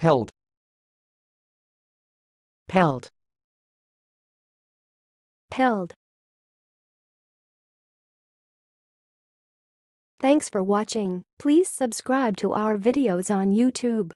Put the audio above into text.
Pelt. pelt, Pelt. Thanks for watching. Please subscribe to our videos on YouTube.